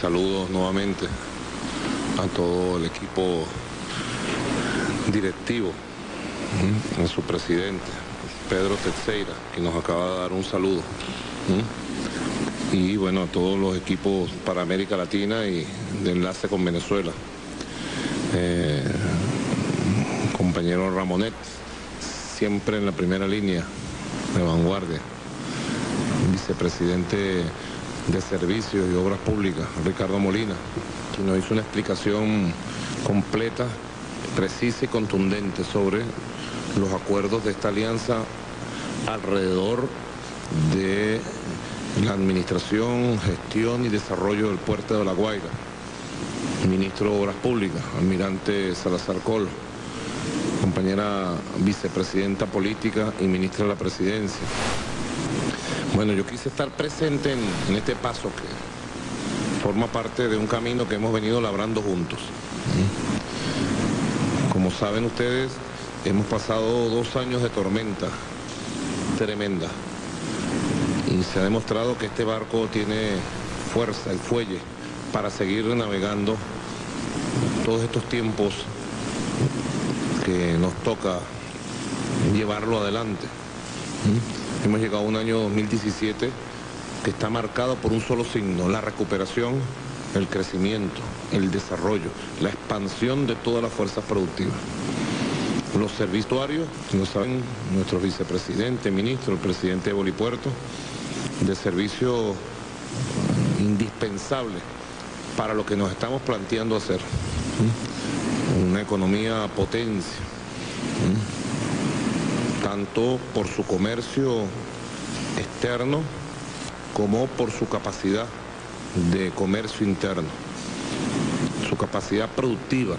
Saludos nuevamente a todo el equipo directivo, a su presidente, Pedro Teixeira, que nos acaba de dar un saludo. Y bueno, a todos los equipos para América Latina y de enlace con Venezuela. Eh, compañero Ramonet, siempre en la primera línea de vanguardia. Vicepresidente de Servicios y Obras Públicas, Ricardo Molina, quien nos hizo una explicación completa, precisa y contundente sobre los acuerdos de esta alianza alrededor de la administración, gestión y desarrollo del puerto de La Guaira. Ministro de Obras Públicas, almirante Salazar Col, compañera vicepresidenta política y ministra de la presidencia. Bueno, yo quise estar presente en, este paso que forma parte de un camino que hemos venido labrando juntos. Como saben ustedes, hemos pasado dos años de tormenta tremenda y se ha demostrado que este barco tiene fuerza, el fuelle, para seguir navegando todos estos tiempos que nos toca llevarlo adelante. Hemos llegado a un año 2017 que está marcado por un solo signo, la recuperación, el crecimiento, el desarrollo, la expansión de todas las fuerzas productivas. Los servituarios, no saben, nuestro vicepresidente, ministro, el presidente de Bolipuerto, de servicio indispensable para lo que nos estamos planteando hacer. Una economía potencia tanto por su comercio externo como por su capacidad de comercio interno, su capacidad productiva.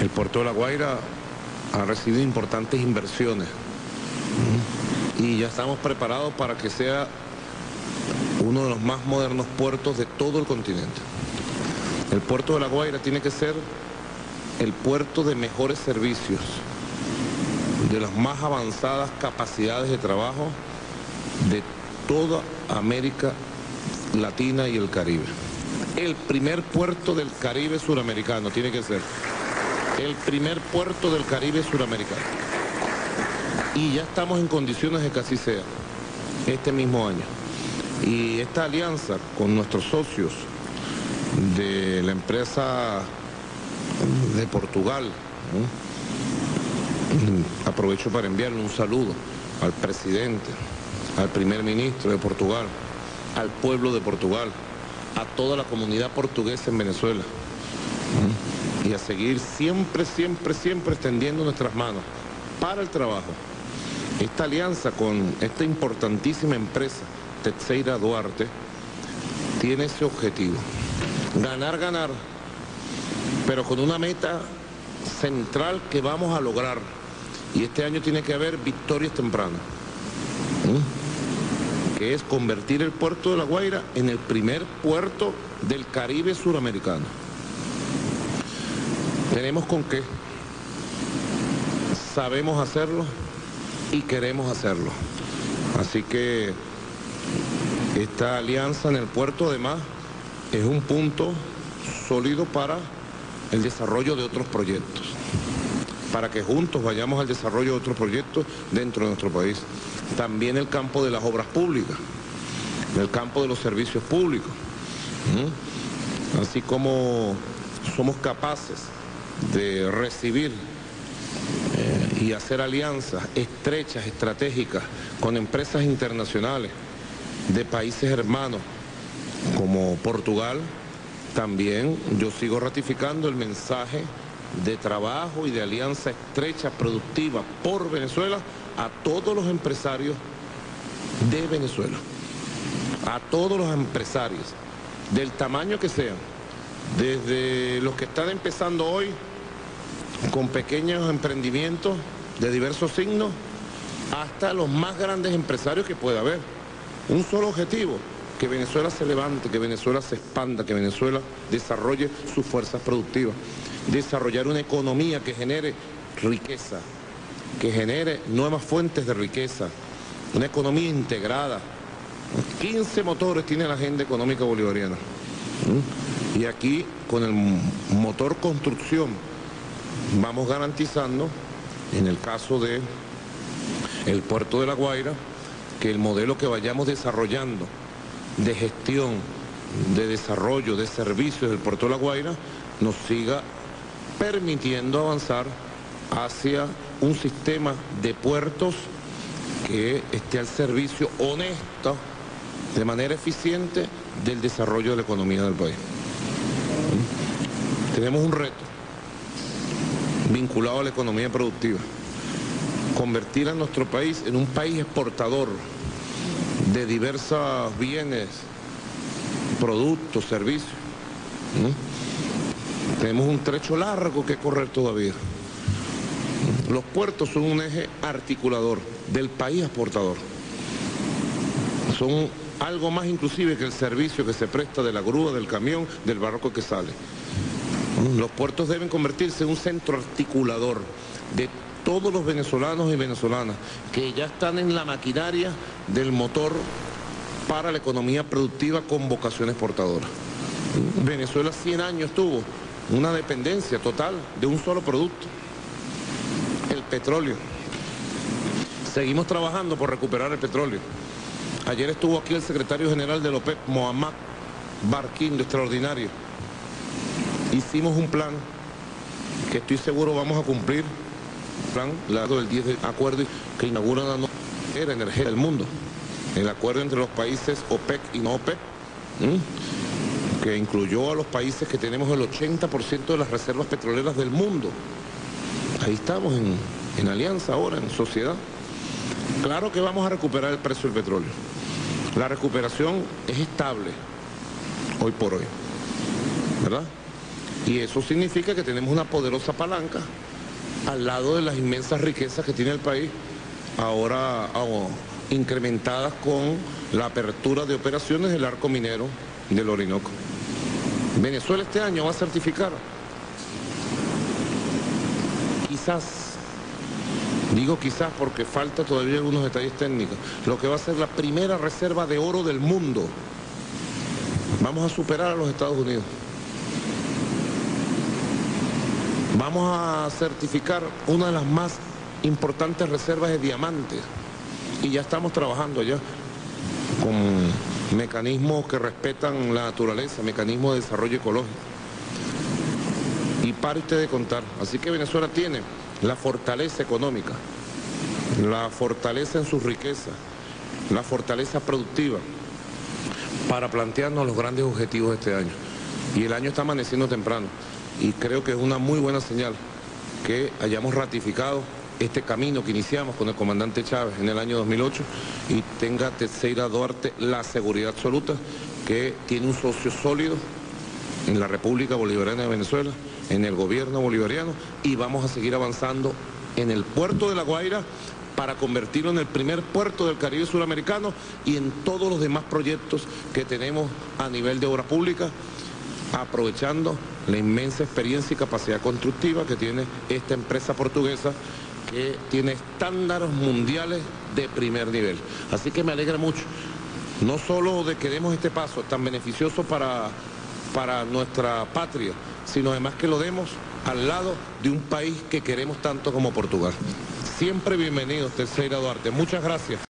El puerto de La Guaira ha recibido importantes inversiones y ya estamos preparados para que sea uno de los más modernos puertos de todo el continente. El puerto de La Guaira tiene que ser el puerto de mejores servicios, de las más avanzadas capacidades de trabajo de toda América Latina y el Caribe. El primer puerto del Caribe suramericano tiene que ser. El primer puerto del Caribe suramericano. Y ya estamos en condiciones de que así sea, este mismo año. Y esta alianza con nuestros socios de la empresa de Portugal, Aprovecho para enviarle un saludo al presidente, al primer ministro de Portugal, al pueblo de Portugal, a toda la comunidad portuguesa en Venezuela. Y a seguir siempre, siempre, siempre extendiendo nuestras manos para el trabajo. Esta alianza con esta importantísima empresa, Teixeira Duarte, tiene ese objetivo. Ganar, ganar, pero con una meta central que vamos a lograr y este año tiene que haber victorias tempranas, que es convertir el puerto de La Guaira en el primer puerto del Caribe suramericano. Tenemos con qué, sabemos hacerlo y queremos hacerlo. Así que esta alianza en el puerto además es un punto sólido para el desarrollo de otros proyectos para que juntos vayamos al desarrollo de otros proyectos dentro de nuestro país. También el campo de las obras públicas, el campo de los servicios públicos. Así como somos capaces de recibir eh, y hacer alianzas estrechas, estratégicas con empresas internacionales de países hermanos como Portugal, también yo sigo ratificando el mensaje de trabajo y de alianza estrecha, productiva por Venezuela a todos los empresarios de Venezuela. A todos los empresarios, del tamaño que sean, desde los que están empezando hoy con pequeños emprendimientos de diversos signos, hasta los más grandes empresarios que pueda haber. Un solo objetivo, que Venezuela se levante, que Venezuela se expanda, que Venezuela desarrolle sus fuerzas productivas desarrollar una economía que genere riqueza, que genere nuevas fuentes de riqueza, una economía integrada. 15 motores tiene la agenda económica bolivariana. Y aquí con el motor construcción vamos garantizando, en el caso de puerto de La Guaira, que el modelo que vayamos desarrollando de gestión, de desarrollo, de servicios del puerto de La Guaira, nos siga permitiendo avanzar hacia un sistema de puertos que esté al servicio honesto, de manera eficiente, del desarrollo de la economía del país. Tenemos un reto vinculado a la economía productiva. Convertir a nuestro país en un país exportador diversos bienes, productos, servicios. Tenemos un trecho largo que correr todavía. Los puertos son un eje articulador del país exportador. Son algo más inclusive que el servicio que se presta de la grúa, del camión, del barroco que sale. Los puertos deben convertirse en un centro articulador de todos los venezolanos y venezolanas que ya están en la maquinaria del motor para la economía productiva con vocación exportadora. Venezuela 100 años tuvo una dependencia total de un solo producto, el petróleo. Seguimos trabajando por recuperar el petróleo. Ayer estuvo aquí el secretario general de OPEP, Mohamed Barquín, de extraordinario. Hicimos un plan que estoy seguro vamos a cumplir, plan lado del 10 de acuerdo que inaugura la nueva energía del mundo, el acuerdo entre los países OPEC y no OPEC, que incluyó a los países que tenemos el 80% de las reservas petroleras del mundo. Ahí estamos en, en alianza ahora, en sociedad. Claro que vamos a recuperar el precio del petróleo. La recuperación es estable hoy por hoy, ¿verdad? Y eso significa que tenemos una poderosa palanca al lado de las inmensas riquezas que tiene el país, ahora incrementadas con la apertura de operaciones del arco minero del Orinoco. Venezuela este año va a certificar, quizás Digo quizás porque falta todavía algunos detalles técnicos. Lo que va a ser la primera reserva de oro del mundo. Vamos a superar a los Estados Unidos. Vamos a certificar una de las más importantes reservas de diamantes. Y ya estamos trabajando ya con mecanismos que respetan la naturaleza, mecanismos de desarrollo ecológico. Y parte de contar. Así que Venezuela tiene la fortaleza económica, la fortaleza en su riqueza, la fortaleza productiva para plantearnos los grandes objetivos de este año. Y el año está amaneciendo temprano y creo que es una muy buena señal que hayamos ratificado este camino que iniciamos con el comandante Chávez en el año 2008 y tenga Teixeira Duarte la seguridad absoluta que tiene un socio sólido en la República Bolivariana de Venezuela en el gobierno bolivariano y vamos a seguir avanzando en el puerto de La Guaira para convertirlo en el primer puerto del Caribe suramericano y en todos los demás proyectos que tenemos a nivel de obra pública, aprovechando la inmensa experiencia y capacidad constructiva que tiene esta empresa portuguesa que tiene estándares mundiales de primer nivel. Así que me alegra mucho, no solo de que demos este paso tan beneficioso para, para nuestra patria, sino además que lo demos al lado de un país que queremos tanto como Portugal. Siempre bienvenido, Terceira Duarte. Muchas gracias.